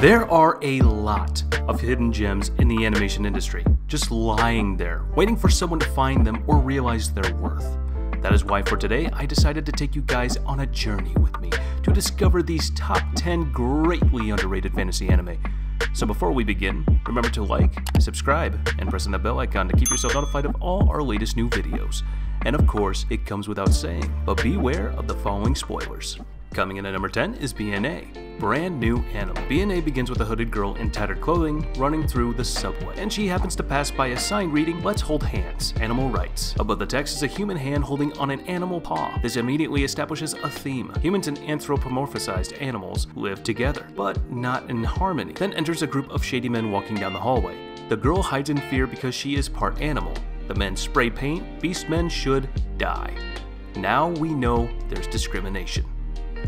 There are a lot of hidden gems in the animation industry, just lying there, waiting for someone to find them or realize their worth. That is why for today, I decided to take you guys on a journey with me to discover these top 10 greatly underrated fantasy anime. So before we begin, remember to like, subscribe, and press on the bell icon to keep yourself notified of all our latest new videos. And of course, it comes without saying, but beware of the following spoilers. Coming in at number 10 is BNA, brand new Animal. BNA begins with a hooded girl in tattered clothing running through the subway, and she happens to pass by a sign reading, Let's hold hands, animal rights. Above the text is a human hand holding on an animal paw. This immediately establishes a theme. Humans and anthropomorphized animals live together, but not in harmony. Then enters a group of shady men walking down the hallway. The girl hides in fear because she is part animal. The men spray paint, beast men should die. Now we know there's discrimination.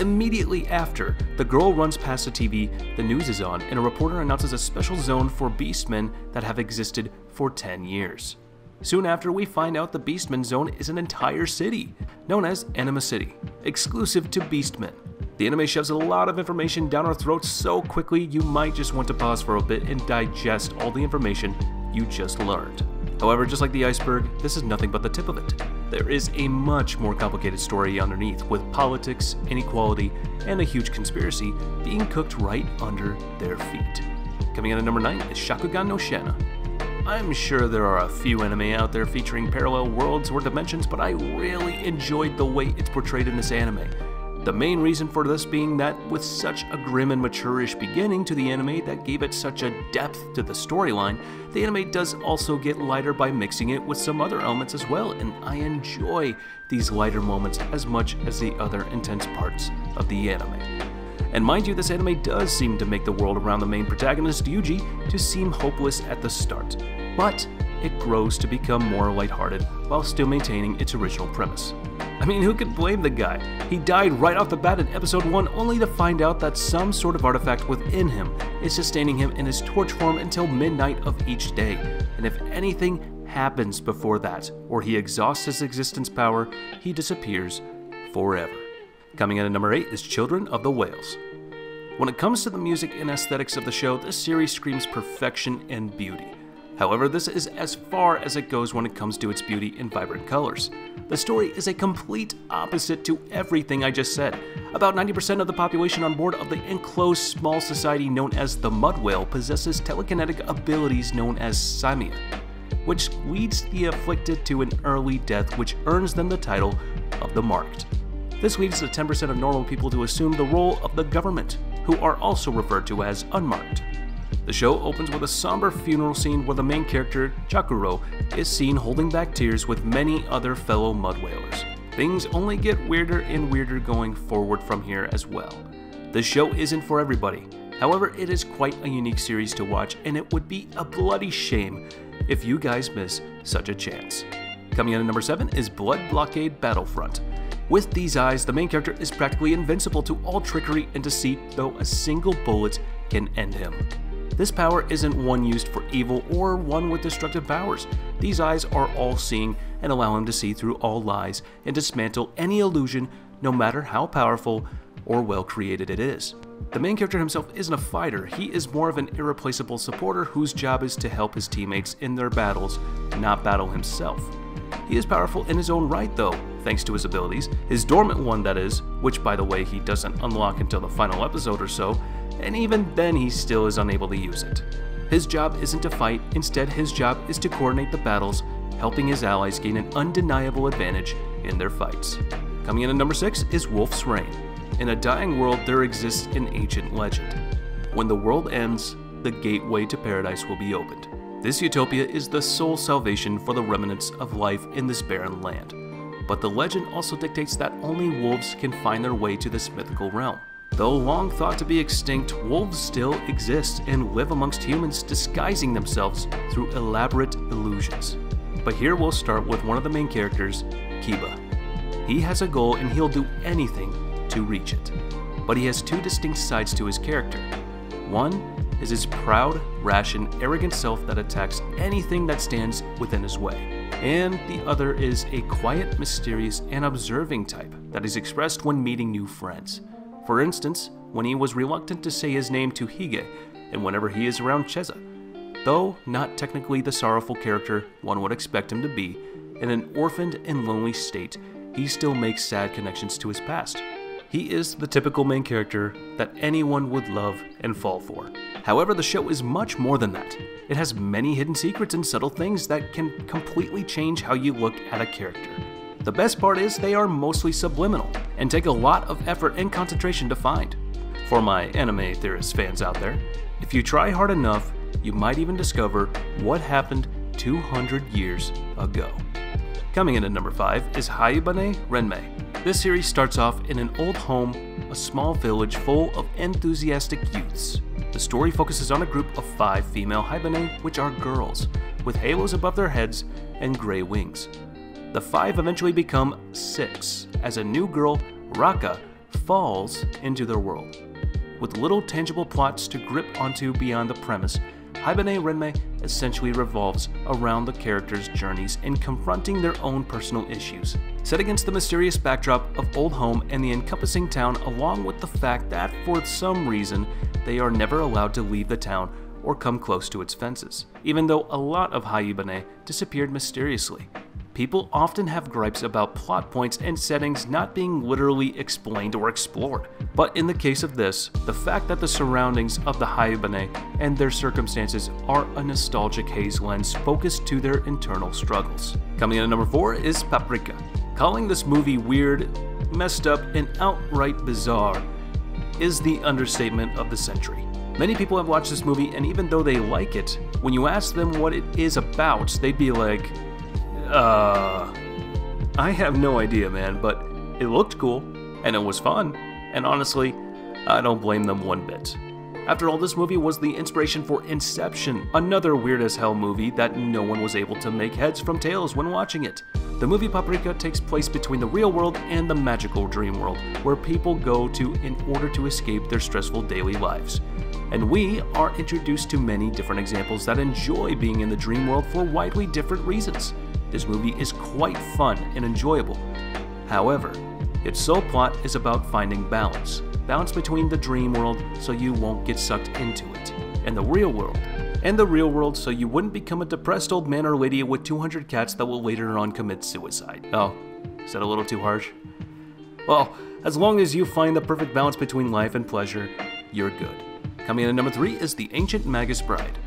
Immediately after, the girl runs past the TV, the news is on, and a reporter announces a special zone for beastmen that have existed for 10 years. Soon after, we find out the Beastmen zone is an entire city, known as Anima City, exclusive to Beastmen. The anime shoves a lot of information down our throats so quickly you might just want to pause for a bit and digest all the information you just learned. However, just like the iceberg, this is nothing but the tip of it. There is a much more complicated story underneath, with politics, inequality, and a huge conspiracy being cooked right under their feet. Coming in at number 9 is Shakugan no Shana. I'm sure there are a few anime out there featuring parallel worlds or dimensions, but I really enjoyed the way it's portrayed in this anime. The main reason for this being that with such a grim and mature-ish beginning to the anime that gave it such a depth to the storyline, the anime does also get lighter by mixing it with some other elements as well, and I enjoy these lighter moments as much as the other intense parts of the anime. And mind you, this anime does seem to make the world around the main protagonist, Yuji, to seem hopeless at the start, but it grows to become more lighthearted while still maintaining its original premise. I mean, who could blame the guy? He died right off the bat in episode 1 only to find out that some sort of artifact within him is sustaining him in his torch form until midnight of each day. And if anything happens before that, or he exhausts his existence power, he disappears forever. Coming in at number 8 is Children of the Whales. When it comes to the music and aesthetics of the show, this series screams perfection and beauty. However, this is as far as it goes when it comes to its beauty and vibrant colors. The story is a complete opposite to everything I just said. About 90% of the population on board of the enclosed small society known as the Mud Whale possesses telekinetic abilities known as Thymia, which leads the afflicted to an early death which earns them the title of the Marked. This leads the 10% of normal people to assume the role of the government, who are also referred to as unmarked. The show opens with a somber funeral scene where the main character, Chakuro, is seen holding back tears with many other fellow mud whalers. Things only get weirder and weirder going forward from here as well. The show isn't for everybody, however, it is quite a unique series to watch, and it would be a bloody shame if you guys miss such a chance. Coming in at number 7 is Blood Blockade Battlefront. With these eyes, the main character is practically invincible to all trickery and deceit, though a single bullet can end him. This power isn't one used for evil or one with destructive powers. These eyes are all seeing and allow him to see through all lies and dismantle any illusion, no matter how powerful or well created it is. The main character himself isn't a fighter, he is more of an irreplaceable supporter whose job is to help his teammates in their battles, not battle himself. He is powerful in his own right though, thanks to his abilities, his dormant one that is, which by the way he doesn't unlock until the final episode or so, and even then he still is unable to use it. His job isn't to fight, instead his job is to coordinate the battles, helping his allies gain an undeniable advantage in their fights. Coming in at number 6 is Wolf's Rain. In a dying world there exists an ancient legend. When the world ends, the gateway to paradise will be opened. This utopia is the sole salvation for the remnants of life in this barren land. But the legend also dictates that only wolves can find their way to this mythical realm. Though long thought to be extinct, wolves still exist and live amongst humans, disguising themselves through elaborate illusions. But here we'll start with one of the main characters, Kiba. He has a goal and he'll do anything to reach it. But he has two distinct sides to his character. One is his proud, rash, and arrogant self that attacks anything that stands within his way. And the other is a quiet, mysterious, and observing type that is expressed when meeting new friends. For instance, when he was reluctant to say his name to Hige and whenever he is around Cheza. Though not technically the sorrowful character one would expect him to be, in an orphaned and lonely state, he still makes sad connections to his past. He is the typical main character that anyone would love and fall for. However, the show is much more than that. It has many hidden secrets and subtle things that can completely change how you look at a character. The best part is they are mostly subliminal and take a lot of effort and concentration to find. For my anime theorist fans out there, if you try hard enough, you might even discover what happened 200 years ago. Coming in at number 5 is Haibane Renmei. This series starts off in an old home, a small village full of enthusiastic youths. The story focuses on a group of five female Haibane, which are girls, with halos above their heads and gray wings. The five eventually become six, as a new girl, Rakka, falls into their world. With little tangible plots to grip onto beyond the premise, Haibane Renmei essentially revolves around the characters' journeys in confronting their own personal issues. Set against the mysterious backdrop of Old Home and the encompassing town, along with the fact that, for some reason, they are never allowed to leave the town or come close to its fences, even though a lot of Haibane disappeared mysteriously. People often have gripes about plot points and settings not being literally explained or explored. But in the case of this, the fact that the surroundings of the Haibane and their circumstances are a nostalgic haze lens focused to their internal struggles. Coming in at number 4 is Paprika. Calling this movie weird, messed up, and outright bizarre is the understatement of the century. Many people have watched this movie, and even though they like it, when you ask them what it is about, they'd be like, uh, I have no idea, man, but it looked cool, and it was fun, and honestly, I don't blame them one bit. After all, this movie was the inspiration for Inception, another weird as hell movie that no one was able to make heads from tails when watching it. The movie Paprika takes place between the real world and the magical dream world, where people go to in order to escape their stressful daily lives. And we are introduced to many different examples that enjoy being in the dream world for widely different reasons. This movie is quite fun and enjoyable. However, its sole plot is about finding balance. Balance between the dream world so you won't get sucked into it, and the real world. And the real world so you wouldn't become a depressed old man or lady with 200 cats that will later on commit suicide. Oh, is that a little too harsh? Well, as long as you find the perfect balance between life and pleasure, you're good. Coming in at number 3 is The Ancient Magus Bride.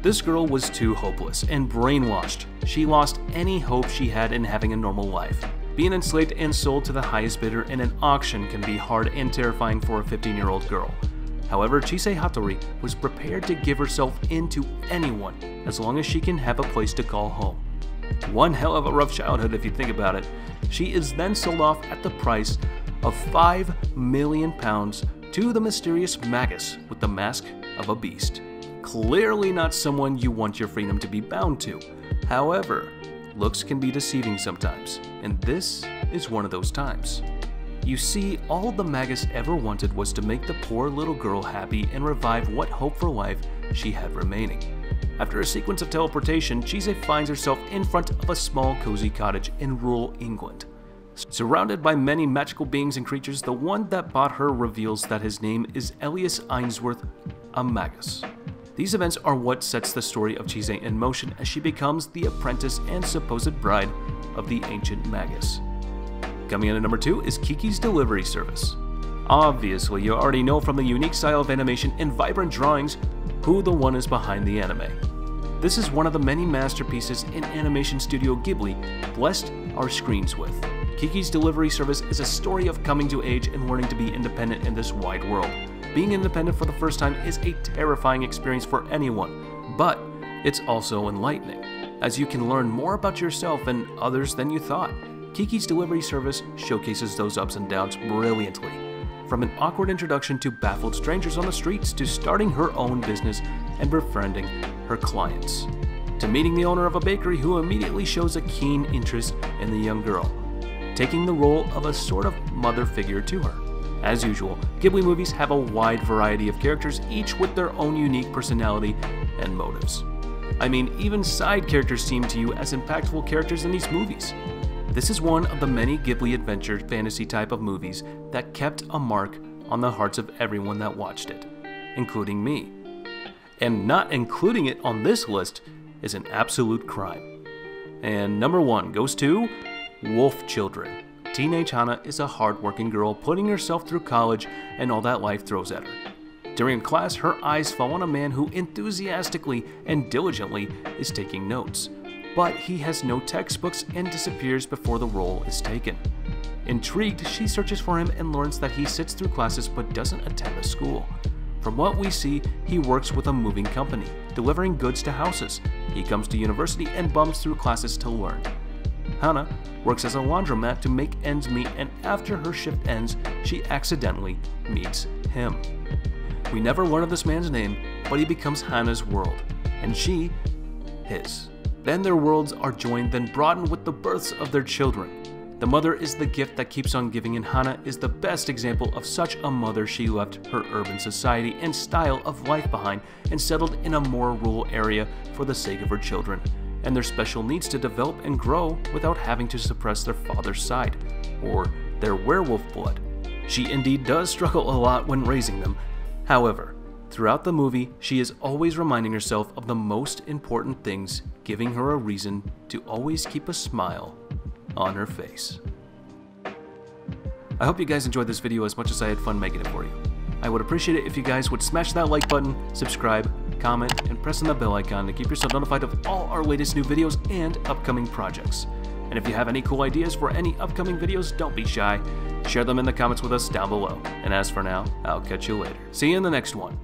This girl was too hopeless and brainwashed. She lost any hope she had in having a normal life. Being enslaved and sold to the highest bidder in an auction can be hard and terrifying for a 15 year old girl. However, Chise Hattori was prepared to give herself into anyone as long as she can have a place to call home. One hell of a rough childhood if you think about it. She is then sold off at the price of 5 million pounds to the mysterious Magus with the mask of a beast clearly not someone you want your freedom to be bound to. However, looks can be deceiving sometimes, and this is one of those times. You see, all the Magus ever wanted was to make the poor little girl happy and revive what hope for life she had remaining. After a sequence of teleportation, Chise finds herself in front of a small cozy cottage in rural England. Surrounded by many magical beings and creatures, the one that bought her reveals that his name is Elias Ainsworth, a Magus. These events are what sets the story of Chise in motion as she becomes the apprentice and supposed bride of the ancient Magus. Coming in at number 2 is Kiki's Delivery Service. Obviously, you already know from the unique style of animation and vibrant drawings who the one is behind the anime. This is one of the many masterpieces in Animation Studio Ghibli blessed our screens with. Kiki's Delivery Service is a story of coming to age and learning to be independent in this wide world. Being independent for the first time is a terrifying experience for anyone, but it's also enlightening, as you can learn more about yourself and others than you thought. Kiki's delivery service showcases those ups and downs brilliantly. From an awkward introduction to baffled strangers on the streets to starting her own business and befriending her clients, to meeting the owner of a bakery who immediately shows a keen interest in the young girl, taking the role of a sort of mother figure to her. As usual, Ghibli movies have a wide variety of characters, each with their own unique personality and motives. I mean, even side characters seem to you as impactful characters in these movies. This is one of the many Ghibli adventure fantasy type of movies that kept a mark on the hearts of everyone that watched it, including me. And not including it on this list is an absolute crime. And number one goes to Wolf Children. Teenage Hana is a hardworking girl putting herself through college and all that life throws at her. During class, her eyes fall on a man who enthusiastically and diligently is taking notes, but he has no textbooks and disappears before the role is taken. Intrigued, she searches for him and learns that he sits through classes but doesn't attend a school. From what we see, he works with a moving company, delivering goods to houses. He comes to university and bums through classes to learn. Hana works as a laundromat to make ends meet, and after her shift ends, she accidentally meets him. We never learn of this man's name, but he becomes Hana's world, and she his. Then their worlds are joined, then broadened with the births of their children. The mother is the gift that keeps on giving, and Hana is the best example of such a mother. She left her urban society and style of life behind and settled in a more rural area for the sake of her children and their special needs to develop and grow without having to suppress their father's side or their werewolf blood. She indeed does struggle a lot when raising them, However, throughout the movie, she is always reminding herself of the most important things, giving her a reason to always keep a smile on her face. I hope you guys enjoyed this video as much as I had fun making it for you. I would appreciate it if you guys would smash that like button, subscribe, comment, and press on the bell icon to keep yourself notified of all our latest new videos and upcoming projects. And if you have any cool ideas for any upcoming videos, don't be shy. Share them in the comments with us down below. And as for now, I'll catch you later. See you in the next one.